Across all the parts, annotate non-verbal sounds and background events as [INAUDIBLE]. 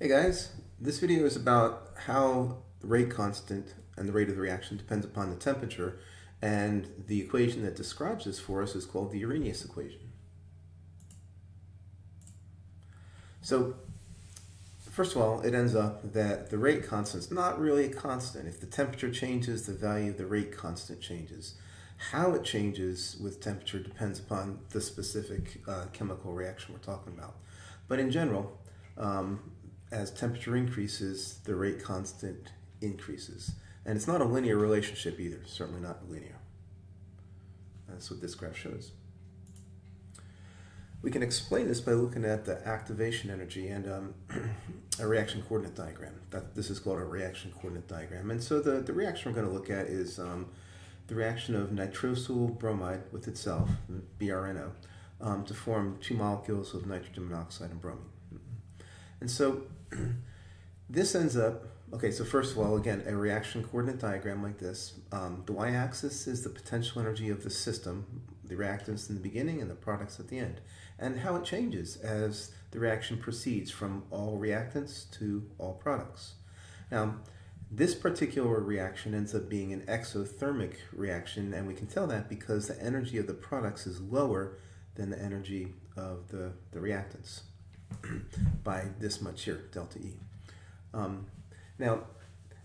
Hey guys, this video is about how the rate constant and the rate of the reaction depends upon the temperature and the equation that describes this for us is called the Arrhenius equation. So first of all, it ends up that the rate constant is not really a constant. If the temperature changes, the value of the rate constant changes. How it changes with temperature depends upon the specific uh, chemical reaction we're talking about. But in general, um, as temperature increases, the rate constant increases. And it's not a linear relationship either, certainly not linear. That's what this graph shows. We can explain this by looking at the activation energy and um, [CLEARS THROAT] a reaction coordinate diagram. That, this is called a reaction coordinate diagram. And so the, the reaction we're going to look at is um, the reaction of nitrosyl bromide with itself, BRNO, um, to form two molecules of nitrogen monoxide and bromine. And so this ends up, okay, so first of all, again, a reaction coordinate diagram like this. Um, the y-axis is the potential energy of the system, the reactants in the beginning and the products at the end, and how it changes as the reaction proceeds from all reactants to all products. Now, this particular reaction ends up being an exothermic reaction, and we can tell that because the energy of the products is lower than the energy of the, the reactants [CLEARS THROAT] by this much here, delta E. Um, now,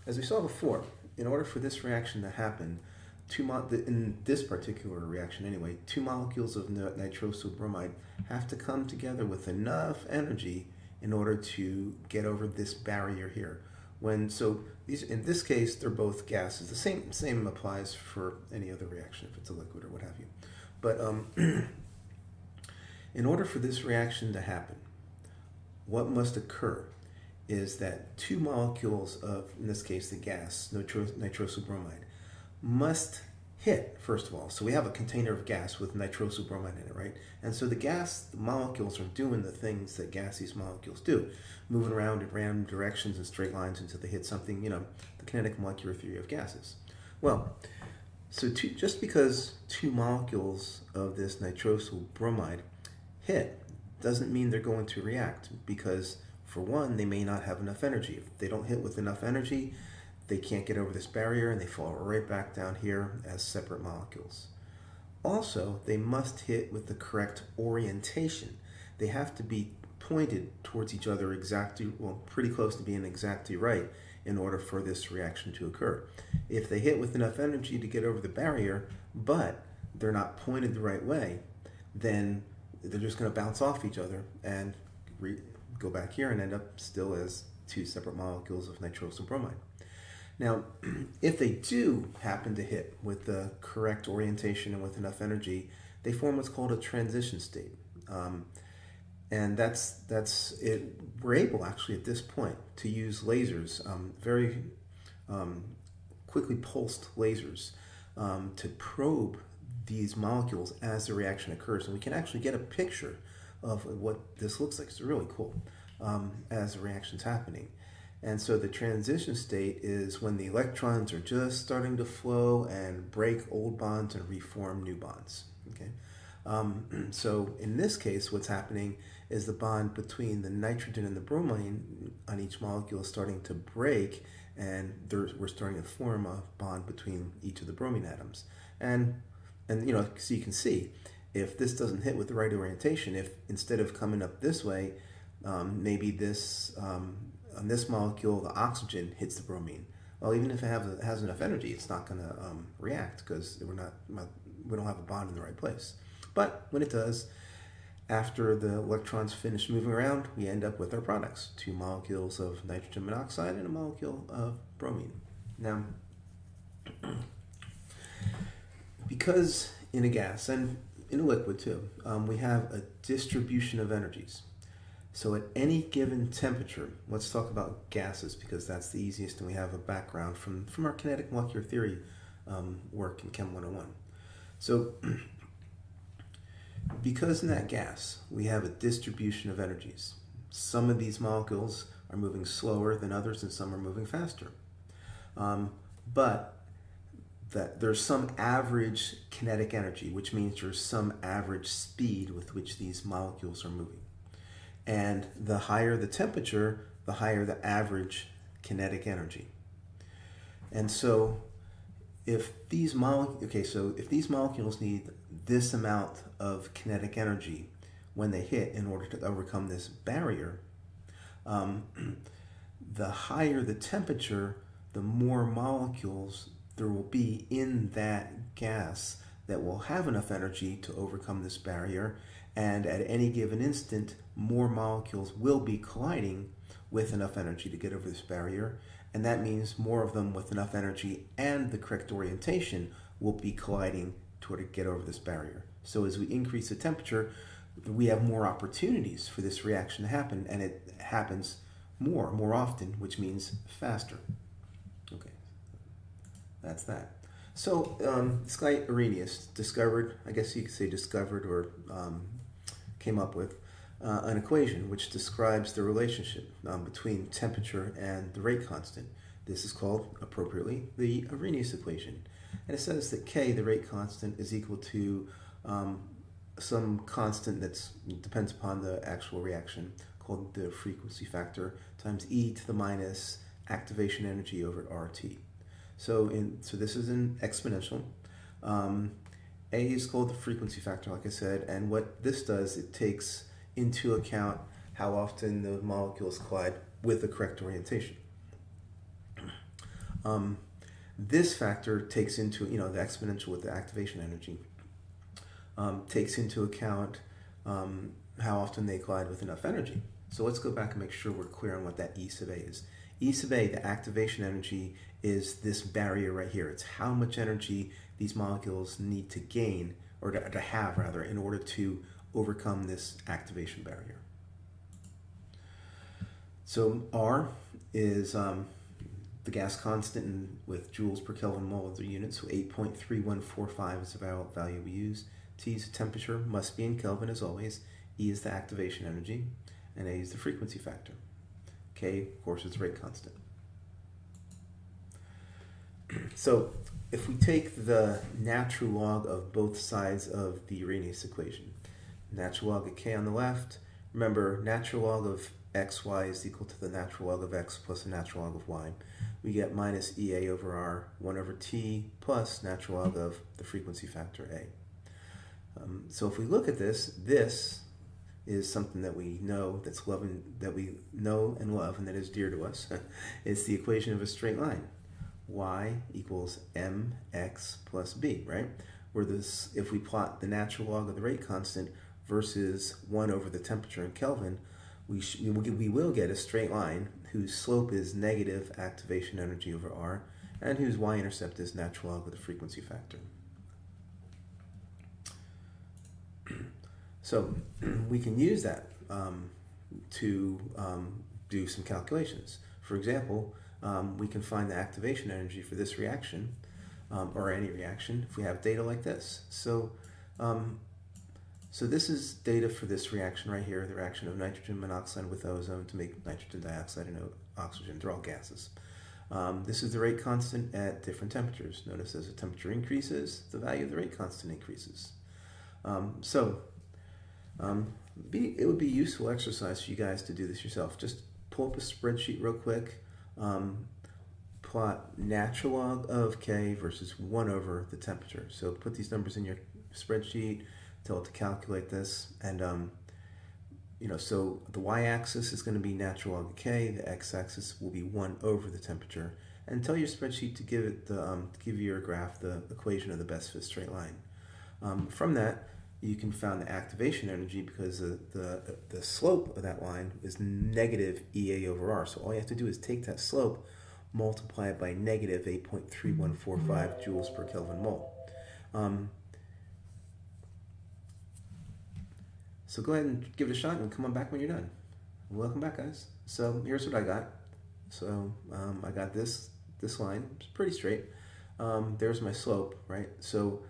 as we saw before, in order for this reaction to happen, two in this particular reaction anyway, two molecules of nitrosyl bromide have to come together with enough energy in order to get over this barrier here. When so these in this case they're both gases. The same same applies for any other reaction if it's a liquid or what have you. But um, [CLEARS THROAT] in order for this reaction to happen, what must occur is that two molecules of, in this case, the gas, nitro, nitrosyl bromide, must hit, first of all. So we have a container of gas with nitrosyl bromide in it, right? And so the gas the molecules are doing the things that gaseous molecules do, moving around in random directions and straight lines until they hit something, you know, the kinetic molecular theory of gases. Well, so two, just because two molecules of this nitrosyl bromide hit doesn't mean they're going to react because for one, they may not have enough energy. If they don't hit with enough energy, they can't get over this barrier and they fall right back down here as separate molecules. Also, they must hit with the correct orientation. They have to be pointed towards each other exactly, well, pretty close to being exactly right in order for this reaction to occur. If they hit with enough energy to get over the barrier, but they're not pointed the right way, then they're just going to bounce off each other and go back here and end up still as two separate molecules of nitrosyl bromide. Now, [CLEARS THROAT] if they do happen to hit with the correct orientation and with enough energy, they form what's called a transition state. Um, and that's that's it. We're able actually at this point to use lasers, um, very um, quickly pulsed lasers, um, to probe these molecules as the reaction occurs. And we can actually get a picture of what this looks like. It's really cool um, as the reaction's happening. And so the transition state is when the electrons are just starting to flow and break old bonds and reform new bonds. Okay. Um, [CLEARS THROAT] so in this case, what's happening is the bond between the nitrogen and the bromine on each molecule is starting to break, and we're starting to form a bond between each of the bromine atoms. And and you know, so you can see if this doesn't hit with the right orientation, if instead of coming up this way, um, maybe this um, on this molecule the oxygen hits the bromine. Well, even if it has, enough energy, it's not going to um, react because we're not we don't have a bond in the right place. But when it does, after the electrons finish moving around, we end up with our products: two molecules of nitrogen monoxide and a molecule of bromine. Now [CLEARS THROAT] because in a gas and in a liquid too, um, we have a distribution of energies. So at any given temperature, let's talk about gases because that's the easiest and we have a background from, from our kinetic molecular theory um, work in Chem 101. So [CLEARS THROAT] because in that gas, we have a distribution of energies. Some of these molecules are moving slower than others and some are moving faster. Um, but that there's some average kinetic energy, which means there's some average speed with which these molecules are moving. And the higher the temperature, the higher the average kinetic energy. And so if these molecules, okay, so if these molecules need this amount of kinetic energy when they hit in order to overcome this barrier, um, [CLEARS THROAT] the higher the temperature, the more molecules there will be in that gas that will have enough energy to overcome this barrier. And at any given instant, more molecules will be colliding with enough energy to get over this barrier. And that means more of them with enough energy and the correct orientation will be colliding toward to get over this barrier. So as we increase the temperature, we have more opportunities for this reaction to happen, and it happens more, more often, which means faster. That's that. So um, this guy Arrhenius discovered, I guess you could say discovered or um, came up with uh, an equation which describes the relationship um, between temperature and the rate constant. This is called, appropriately, the Arrhenius equation. And it says that K, the rate constant, is equal to um, some constant that depends upon the actual reaction called the frequency factor times e to the minus activation energy over RT. So in so this is an exponential. Um, a is called the frequency factor, like I said, and what this does, it takes into account how often the molecules collide with the correct orientation. [CLEARS THROAT] Um, this factor takes into, you know, the exponential with the activation energy, um, takes into account um, how often they collide with enough energy. So let's go back and make sure we're clear on what that E sub A is. E sub A, the activation energy, is this barrier right here. It's how much energy these molecules need to gain, or to, to have rather, in order to overcome this activation barrier. So R is um, the gas constant in, with joules per Kelvin mole of the unit, so 8.3145 is the value we use. T is the temperature, must be in Kelvin as always. E is the activation energy, and A is the frequency factor. K, of course, is rate constant. [CLEARS THROAT] so if we take the natural log of both sides of the Arrhenius equation, natural log of k on the left, remember natural log of xy is equal to the natural log of x plus the natural log of y. We get minus ea over r, 1 over t, plus natural log of the frequency factor a. Um, so if we look at this, this is something that we know that's loving that we know and love and that is dear to us. [LAUGHS] it's the equation of a straight line. y equals mx plus b, right? Where this, if we plot the natural log of the rate constant versus 1 over the temperature in Kelvin, we, we will get a straight line whose slope is negative activation energy over r, and whose y-intercept is natural log of the frequency factor. So [CLEARS THROAT] we can use that um, to um, do some calculations. For example, um, we can find the activation energy for this reaction, um, or any reaction, if we have data like this. So, um, so this is data for this reaction right here, the reaction of nitrogen monoxide with ozone to make nitrogen dioxide and oxygen. They're all gases. Um, this is the rate constant at different temperatures. Notice as the temperature increases, the value of the rate constant increases. so um, be, it would be useful exercise for you guys to do this yourself. Just pull up a spreadsheet real quick. Um, plot natural log of K versus 1 over the temperature. So put these numbers in your spreadsheet, tell it to calculate this, and um, you know, so the y-axis is going to be natural log of K, the x-axis will be 1 over the temperature, and tell your spreadsheet to give it the, um, give your graph the equation of the best fit straight line. Um, from that, you can find the activation energy because the, the, the slope of that line is negative EA over R. So all you have to do is take that slope, multiply it by negative 8.3145 joules per Kelvin mole. Um, so go ahead and give it a shot and come on back when you're done. Welcome back, guys. So here's what I got. So um, I got this this line. It's pretty straight. Um, there's my slope, right? So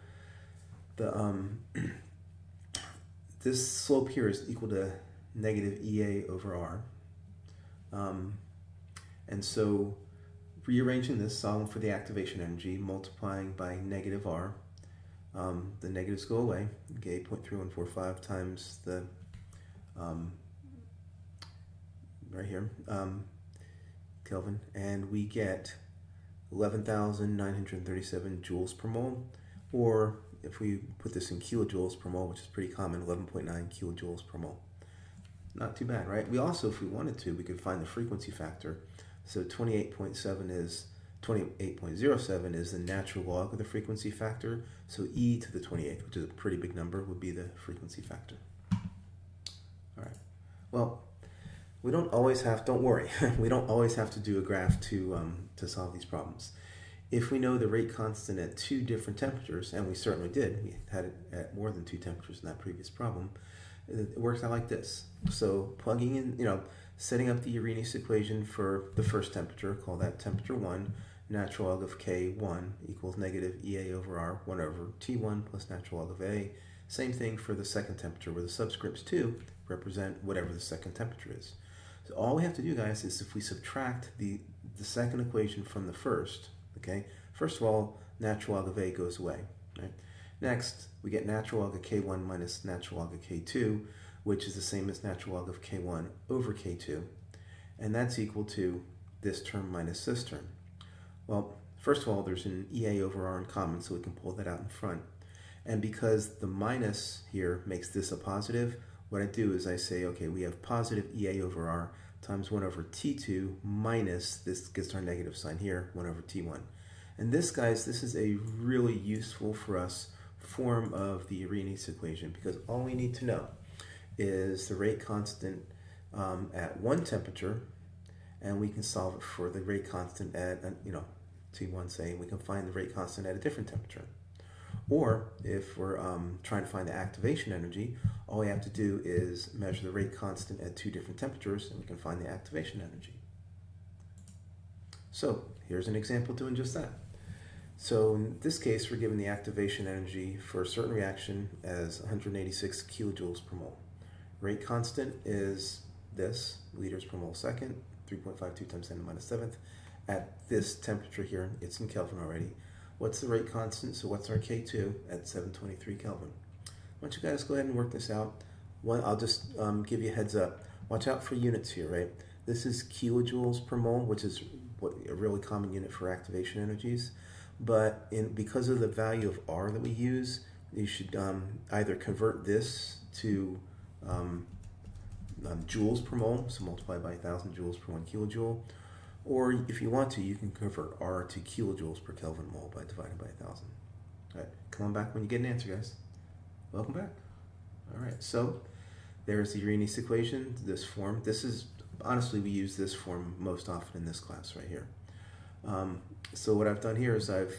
the um, [CLEARS THROAT] this slope here is equal to negative EA over R. Um, and so rearranging this, solving for the activation energy, multiplying by negative R, um, the negatives go away, okay, 0.3145 times the, um, right here, um, Kelvin, and we get 11,937 joules per mole, or if we put this in kilojoules per mole, which is pretty common, 11.9 kilojoules per mole. Not too bad, right? We also, if we wanted to, we could find the frequency factor. So 28.7 is 28.07 is the natural log of the frequency factor. So e to the 28th, which is a pretty big number, would be the frequency factor. All right. Well, we don't always have, don't worry, [LAUGHS] we don't always have to do a graph to, um, to solve these problems. If we know the rate constant at two different temperatures, and we certainly did, we had it at more than two temperatures in that previous problem, it works out like this. So plugging in, you know, setting up the Arrhenius equation for the first temperature, call that temperature 1, natural log of K1 equals negative EA over R, 1 over T1 plus natural log of A. Same thing for the second temperature, where the subscripts 2 represent whatever the second temperature is. So all we have to do, guys, is if we subtract the, the second equation from the first, okay, first of all, natural log of A goes away, right? Next, we get natural log of K1 minus natural log of K2, which is the same as natural log of K1 over K2, and that's equal to this term minus this term. Well, first of all, there's an EA over R in common, so we can pull that out in front. And because the minus here makes this a positive, what I do is I say, okay, we have positive EA over R times 1 over T2 minus, this gets our negative sign here, 1 over T1. And this, guys, this is a really useful for us form of the Arrhenius equation because all we need to know is the rate constant um, at one temperature and we can solve it for the rate constant at, you know, T1 say, we can find the rate constant at a different temperature. Or if we're um, trying to find the activation energy, all we have to do is measure the rate constant at two different temperatures and we can find the activation energy. So here's an example doing just that. So in this case, we're given the activation energy for a certain reaction as 186 kilojoules per mole. Rate constant is this, liters per mole second, 3.52 times 10 to the minus 7th. At this temperature here, it's in Kelvin already. What's the rate constant? So what's our K2 at 723 Kelvin? Why don't you guys go ahead and work this out. One, I'll just um, give you a heads up. Watch out for units here, right? This is kilojoules per mole, which is what, a really common unit for activation energies but in because of the value of R that we use, you should um, either convert this to um, um, joules per mole, so multiply by 1,000 joules per 1 kilojoule, or if you want to, you can convert R to kilojoules per Kelvin mole by dividing by 1,000. All right, come on back when you get an answer, guys. Welcome back. All right, so there's the Arrhenius equation, this form. This is, honestly, we use this form most often in this class right here. Um, so what I've done here is I've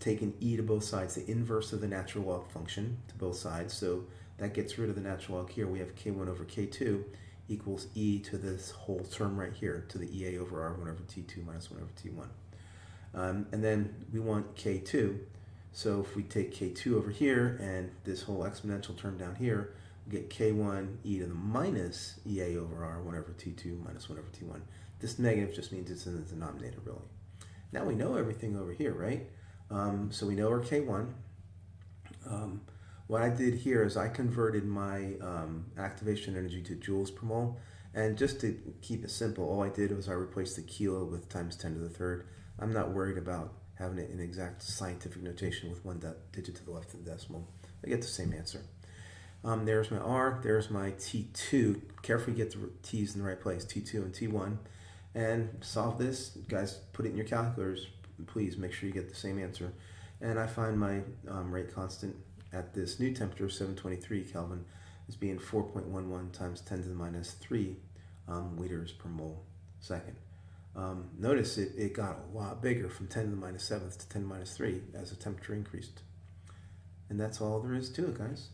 taken e to both sides, the inverse of the natural log function to both sides. So that gets rid of the natural log here. We have k1 over k2 equals e to this whole term right here, to the ea over r1 over t2 minus 1 over t1. Um, and then we want k2. So if we take k2 over here and this whole exponential term down here, we get k1 e to the minus ea over r 1 over t2 minus 1 over t1. This negative just means it's in the denominator, really. Now we know everything over here, right? Um, so we know our K1. Um, what I did here is I converted my um, activation energy to joules per mole. And just to keep it simple, all I did was I replaced the kilo with times 10 to the third. I'm not worried about having it in exact scientific notation with one digit to the left of the decimal. I get the same answer. Um, there's my R, there's my T2. Carefully get the T's in the right place, T2 and T1 and solve this. Guys, put it in your calculators. Please make sure you get the same answer. And I find my um, rate constant at this new temperature, 723 Kelvin, as being 4.11 times 10 to the minus 3 um, liters per mole second. Um, notice it, it got a lot bigger from 10 to the minus 7th to 10 to the minus 3 as the temperature increased. And that's all there is to it, guys.